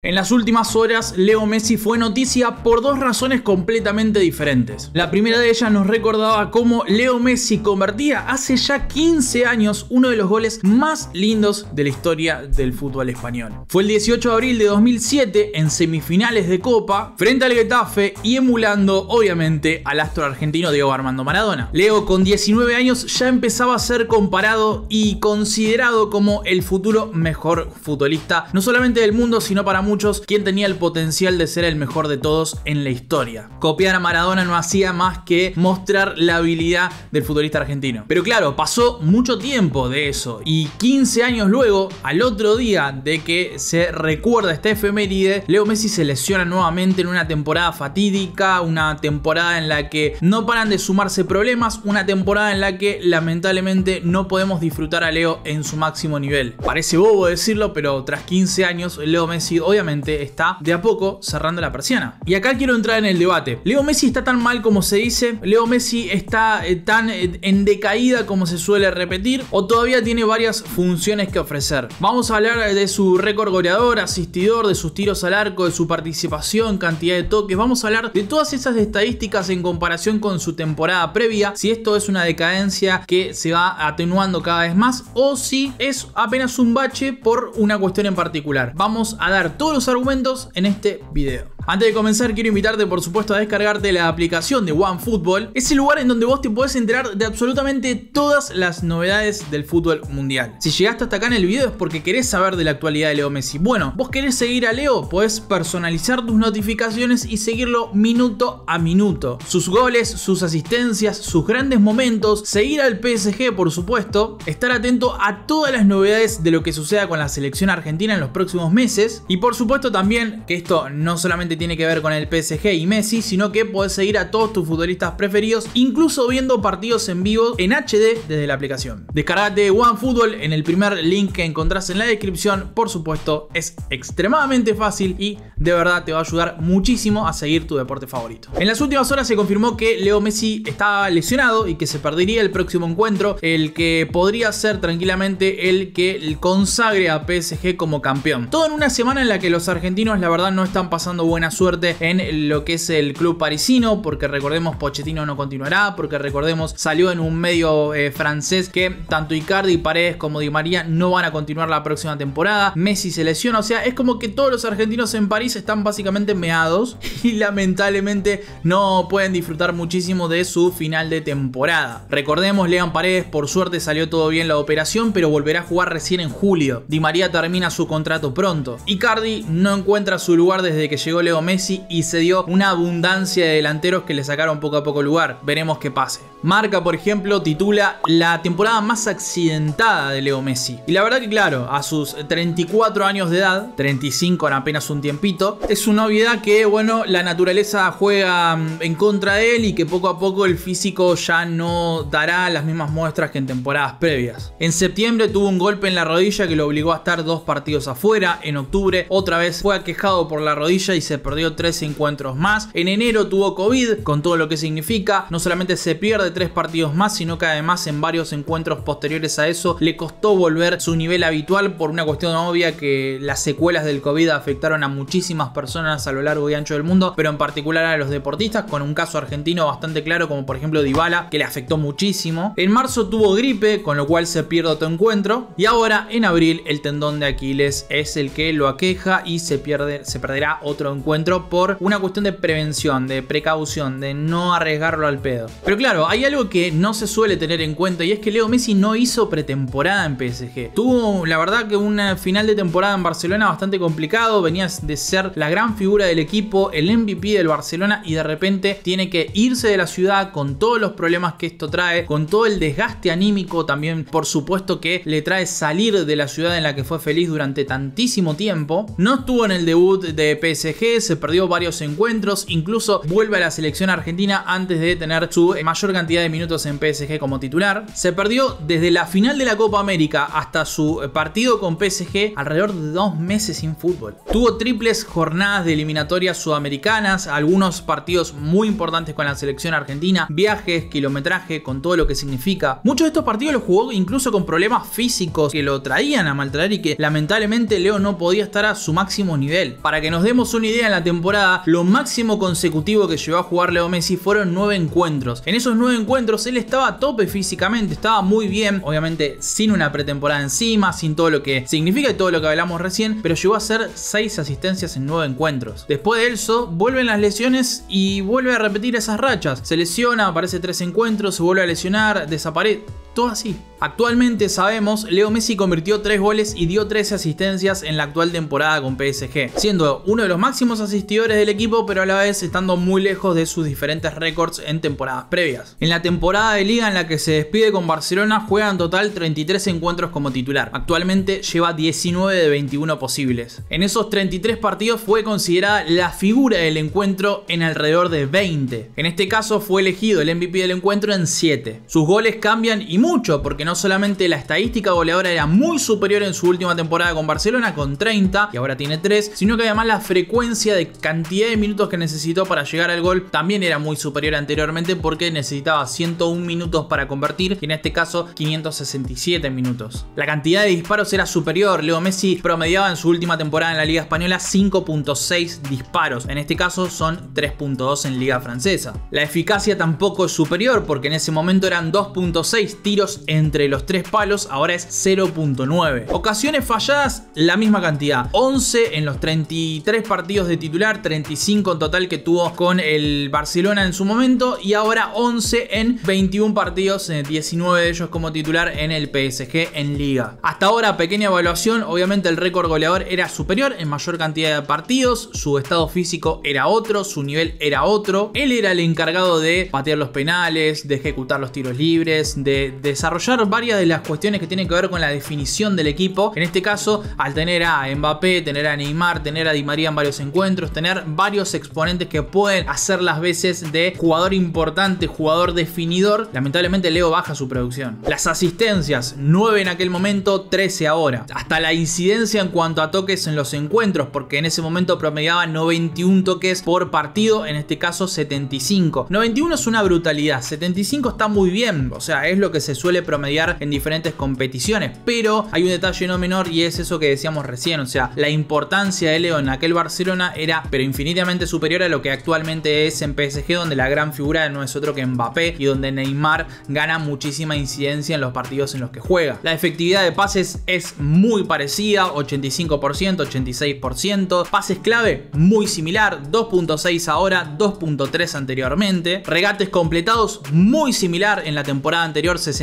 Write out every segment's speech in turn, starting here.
En las últimas horas, Leo Messi fue noticia por dos razones completamente diferentes. La primera de ellas nos recordaba cómo Leo Messi convertía hace ya 15 años uno de los goles más lindos de la historia del fútbol español. Fue el 18 de abril de 2007 en semifinales de Copa frente al Getafe y emulando obviamente al astro argentino Diego Armando Maradona. Leo con 19 años ya empezaba a ser comparado y considerado como el futuro mejor futbolista no solamente del mundo sino para muchos quien tenía el potencial de ser el mejor de todos en la historia. Copiar a Maradona no hacía más que mostrar la habilidad del futbolista argentino. Pero claro, pasó mucho tiempo de eso y 15 años luego, al otro día de que se recuerda esta efeméride, Leo Messi se lesiona nuevamente en una temporada fatídica, una temporada en la que no paran de sumarse problemas, una temporada en la que lamentablemente no podemos disfrutar a Leo en su máximo nivel. Parece bobo decirlo, pero tras 15 años, Leo Messi hoy está de a poco cerrando la persiana. Y acá quiero entrar en el debate. ¿Leo Messi está tan mal como se dice? ¿Leo Messi está eh, tan eh, en decaída como se suele repetir? ¿O todavía tiene varias funciones que ofrecer? Vamos a hablar de su récord goleador, asistidor, de sus tiros al arco, de su participación, cantidad de toques. Vamos a hablar de todas esas estadísticas en comparación con su temporada previa. Si esto es una decadencia que se va atenuando cada vez más o si es apenas un bache por una cuestión en particular. Vamos a dar todo los argumentos en este video. Antes de comenzar, quiero invitarte por supuesto a descargarte la aplicación de OneFootball. Es el lugar en donde vos te podés enterar de absolutamente todas las novedades del fútbol mundial. Si llegaste hasta acá en el video es porque querés saber de la actualidad de Leo Messi. Bueno, vos querés seguir a Leo, podés personalizar tus notificaciones y seguirlo minuto a minuto. Sus goles, sus asistencias, sus grandes momentos, seguir al PSG por supuesto, estar atento a todas las novedades de lo que suceda con la selección argentina en los próximos meses y por supuesto también que esto no solamente tiene que ver con el PSG y Messi, sino que puedes seguir a todos tus futbolistas preferidos, incluso viendo partidos en vivo en HD desde la aplicación. Descargate OneFootball en el primer link que encontrás en la descripción, por supuesto, es extremadamente fácil y de verdad te va a ayudar muchísimo a seguir tu deporte favorito. En las últimas horas se confirmó que Leo Messi estaba lesionado y que se perdería el próximo encuentro, el que podría ser tranquilamente el que consagre a PSG como campeón. Todo en una semana en la que los argentinos la verdad no están pasando buenas suerte en lo que es el club parisino, porque recordemos Pochettino no continuará, porque recordemos salió en un medio eh, francés que tanto Icardi, Paredes como Di María no van a continuar la próxima temporada, Messi se lesiona, o sea, es como que todos los argentinos en París están básicamente meados y lamentablemente no pueden disfrutar muchísimo de su final de temporada. Recordemos, Lean Paredes por suerte salió todo bien la operación, pero volverá a jugar recién en julio. Di María termina su contrato pronto. Icardi no encuentra su lugar desde que llegó Leo Messi y se dio una abundancia de delanteros que le sacaron poco a poco lugar. Veremos qué pase. Marca, por ejemplo, titula la temporada más accidentada de Leo Messi. Y la verdad que claro, a sus 34 años de edad, 35 en apenas un tiempito, es una obviedad que, bueno, la naturaleza juega mm, en contra de él y que poco a poco el físico ya no dará las mismas muestras que en temporadas previas. En septiembre tuvo un golpe en la rodilla que lo obligó a estar dos partidos afuera. En octubre otra vez fue aquejado por la rodilla y se perdió tres encuentros más. En enero tuvo COVID, con todo lo que significa. No solamente se pierde tres partidos más, sino que además en varios encuentros posteriores a eso le costó volver su nivel habitual por una cuestión obvia que las secuelas del COVID afectaron a muchísimas personas a lo largo y ancho del mundo, pero en particular a los deportistas, con un caso argentino bastante claro como por ejemplo Dybala, que le afectó muchísimo. En marzo tuvo gripe, con lo cual se pierde otro encuentro, y ahora en abril el tendón de Aquiles es el que lo aqueja y se pierde se perderá otro encuentro por una cuestión de prevención, de precaución, de no arriesgarlo al pedo. Pero claro, hay algo que no se suele tener en cuenta y es que Leo Messi no hizo pretemporada en PSG. Tuvo, la verdad, que un final de temporada en Barcelona bastante complicado. Venía de ser la gran figura del equipo, el MVP del Barcelona y de repente tiene que irse de la ciudad con todos los problemas que esto trae, con todo el desgaste anímico también, por supuesto que le trae salir de la ciudad en la que fue feliz durante tantísimo tiempo. No estuvo en el debut de PSG, se perdió varios encuentros, incluso vuelve a la selección argentina antes de tener su mayor cantidad de minutos en PSG como titular. Se perdió desde la final de la Copa América hasta su partido con PSG alrededor de dos meses sin fútbol. Tuvo triples jornadas de eliminatorias sudamericanas, algunos partidos muy importantes con la selección argentina, viajes, kilometraje, con todo lo que significa. Muchos de estos partidos los jugó incluso con problemas físicos que lo traían a maltraer y que lamentablemente Leo no podía estar a su máximo nivel. Para que nos demos una idea en la temporada, lo máximo consecutivo que llegó a jugar Leo Messi fueron nueve encuentros. En esos nueve encuentros él estaba a tope físicamente, estaba muy bien, obviamente sin una pretemporada encima, sin todo lo que significa y todo lo que hablamos recién, pero llegó a hacer seis asistencias en nueve encuentros. Después de eso, vuelven las lesiones y vuelve a repetir esas rachas. Se lesiona, aparece tres encuentros, se vuelve a lesionar, desaparece así. Actualmente sabemos, Leo Messi convirtió 3 goles y dio 13 asistencias en la actual temporada con PSG, siendo uno de los máximos asistidores del equipo, pero a la vez estando muy lejos de sus diferentes récords en temporadas previas. En la temporada de liga en la que se despide con Barcelona, juega en total 33 encuentros como titular. Actualmente lleva 19 de 21 posibles. En esos 33 partidos fue considerada la figura del encuentro en alrededor de 20. En este caso fue elegido el MVP del encuentro en 7. Sus goles cambian y mucho porque no solamente la estadística goleadora era muy superior en su última temporada con Barcelona con 30 y ahora tiene 3, sino que además la frecuencia de cantidad de minutos que necesitó para llegar al gol también era muy superior anteriormente porque necesitaba 101 minutos para convertir y en este caso 567 minutos. La cantidad de disparos era superior, Leo Messi promediaba en su última temporada en la Liga Española 5.6 disparos, en este caso son 3.2 en Liga Francesa. La eficacia tampoco es superior porque en ese momento eran 2.6 tiros entre los tres palos, ahora es 0.9. Ocasiones falladas, la misma cantidad. 11 en los 33 partidos de titular, 35 en total que tuvo con el Barcelona en su momento y ahora 11 en 21 partidos, 19 eh, de ellos como titular en el PSG en liga. Hasta ahora pequeña evaluación, obviamente el récord goleador era superior en mayor cantidad de partidos, su estado físico era otro, su nivel era otro, él era el encargado de patear los penales, de ejecutar los tiros libres, de desarrollar varias de las cuestiones que tienen que ver con la definición del equipo. En este caso, al tener a Mbappé, tener a Neymar, tener a Di María en varios encuentros, tener varios exponentes que pueden hacer las veces de jugador importante, jugador definidor, lamentablemente Leo baja su producción. Las asistencias, 9 en aquel momento, 13 ahora. Hasta la incidencia en cuanto a toques en los encuentros, porque en ese momento promediaba 91 toques por partido, en este caso 75. 91 es una brutalidad, 75 está muy bien, o sea, es lo que se suele promediar en diferentes competiciones. Pero hay un detalle no menor y es eso que decíamos recién. O sea, la importancia de Leo en aquel Barcelona era pero infinitamente superior a lo que actualmente es en PSG, donde la gran figura no es otro que Mbappé y donde Neymar gana muchísima incidencia en los partidos en los que juega. La efectividad de pases es muy parecida, 85%, 86%. Pases clave, muy similar, 2.6 ahora, 2.3 anteriormente. Regates completados, muy similar en la temporada anterior, 60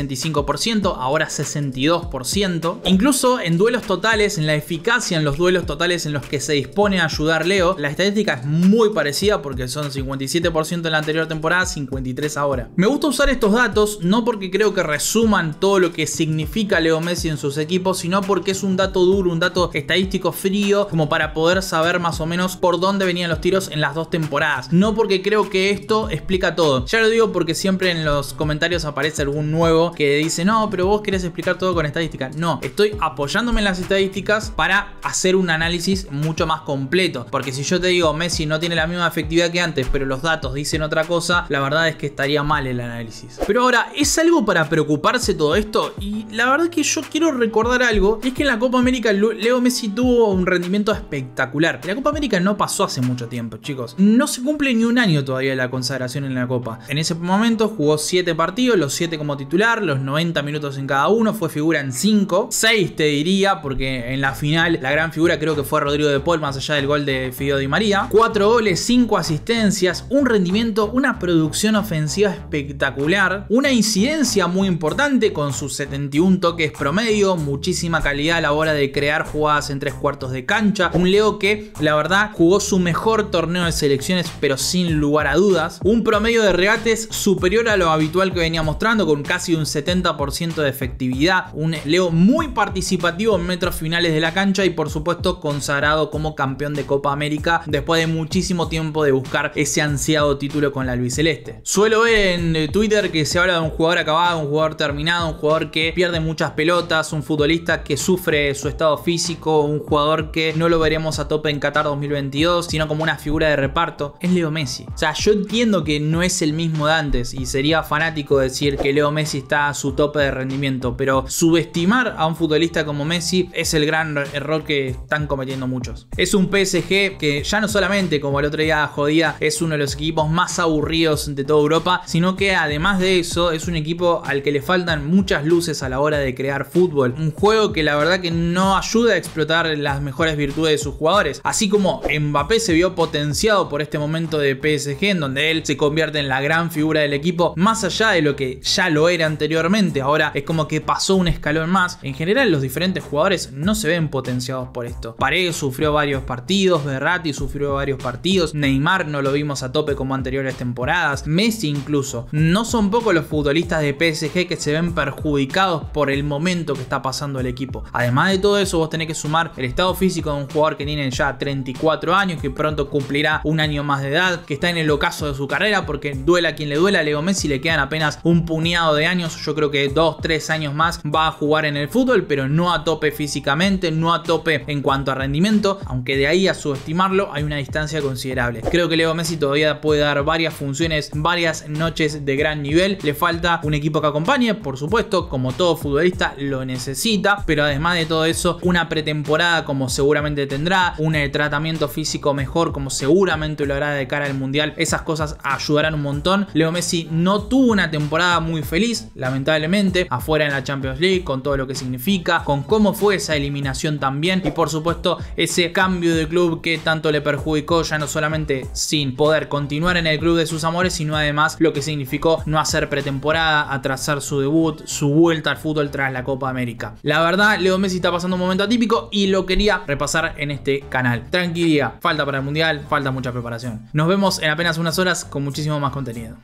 ahora 62%. Incluso en duelos totales, en la eficacia en los duelos totales en los que se dispone a ayudar Leo, la estadística es muy parecida porque son 57% en la anterior temporada, 53% ahora. Me gusta usar estos datos no porque creo que resuman todo lo que significa Leo Messi en sus equipos, sino porque es un dato duro, un dato estadístico frío, como para poder saber más o menos por dónde venían los tiros en las dos temporadas. No porque creo que esto explica todo. Ya lo digo porque siempre en los comentarios aparece algún nuevo que dice, no, pero vos querés explicar todo con estadística. No, estoy apoyándome en las estadísticas para hacer un análisis mucho más completo. Porque si yo te digo, Messi no tiene la misma efectividad que antes, pero los datos dicen otra cosa, la verdad es que estaría mal el análisis. Pero ahora, ¿es algo para preocuparse todo esto? Y la verdad que yo quiero recordar algo, es que en la Copa América Leo Messi tuvo un rendimiento espectacular. La Copa América no pasó hace mucho tiempo, chicos. No se cumple ni un año todavía la consagración en la Copa. En ese momento jugó 7 partidos, los 7 como titular, los 90 minutos en cada uno, fue figura en 5, 6 te diría, porque en la final la gran figura creo que fue Rodrigo de Paul, más allá del gol de Fideo Di María. 4 goles, 5 asistencias, un rendimiento, una producción ofensiva espectacular, una incidencia muy importante con sus 71 toques promedio, muchísima calidad a la hora de crear jugadas en tres cuartos de cancha. Un Leo que la verdad jugó su mejor torneo de selecciones, pero sin lugar a dudas. Un promedio de regates superior a lo habitual que venía mostrando, con casi un 70% de efectividad, un Leo muy participativo en metros finales de la cancha y por supuesto consagrado como campeón de Copa América después de muchísimo tiempo de buscar ese ansiado título con la albiceleste. Suelo ver en eh, Twitter que se habla de un jugador acabado, un jugador terminado, un jugador que pierde muchas pelotas, un futbolista que sufre su estado físico, un jugador que no lo veremos a tope en Qatar 2022, sino como una figura de reparto. Es Leo Messi. O sea, yo entiendo que no es el mismo de antes y sería fanático decir que Leo Messi está a su tope de rendimiento, pero subestimar a un futbolista como Messi es el gran error que están cometiendo muchos. Es un PSG que ya no solamente, como el otro día jodía, es uno de los equipos más aburridos de toda Europa, sino que además de eso es un equipo al que le faltan muchas luces a la hora de crear fútbol. Un juego que la verdad que no ayuda a explotar las mejores virtudes de sus jugadores. Así como Mbappé se vio potenciado por este momento de PSG, en donde él se convierte en la gran figura del equipo, más allá de lo que ya lo era anteriormente. Ahora es como que pasó un escalón más. En general, los diferentes jugadores no se ven potenciados por esto. Paredes sufrió varios partidos, Berratti sufrió varios partidos, Neymar no lo vimos a tope como anteriores temporadas, Messi incluso. No son pocos los futbolistas de PSG que se ven perjudicados por el momento que está pasando el equipo. Además de todo eso, vos tenés que sumar el estado físico de un jugador que tiene ya 34 años, que pronto cumplirá un año más de edad, que está en el ocaso de su carrera, porque duela quien le duela, Leo Messi le quedan apenas un puñado de años, yo creo que 2, 3 años más va a jugar en el fútbol, pero no a tope físicamente, no a tope en cuanto a rendimiento, aunque de ahí a subestimarlo hay una distancia considerable. Creo que Leo Messi todavía puede dar varias funciones, varias noches de gran nivel, le falta un equipo que acompañe, por supuesto, como todo futbolista lo necesita, pero además de todo eso, una pretemporada como seguramente tendrá, un tratamiento físico mejor como seguramente lo hará de cara al mundial, esas cosas ayudarán un montón. Leo Messi no tuvo una temporada muy feliz, lamentablemente, afuera en la Champions League, con todo lo que significa, con cómo fue esa eliminación también y por supuesto ese cambio de club que tanto le perjudicó ya no solamente sin poder continuar en el club de sus amores, sino además lo que significó no hacer pretemporada, atrasar su debut, su vuelta al fútbol tras la Copa América. La verdad, Leo Messi está pasando un momento atípico y lo quería repasar en este canal. Tranquilidad, falta para el Mundial, falta mucha preparación. Nos vemos en apenas unas horas con muchísimo más contenido.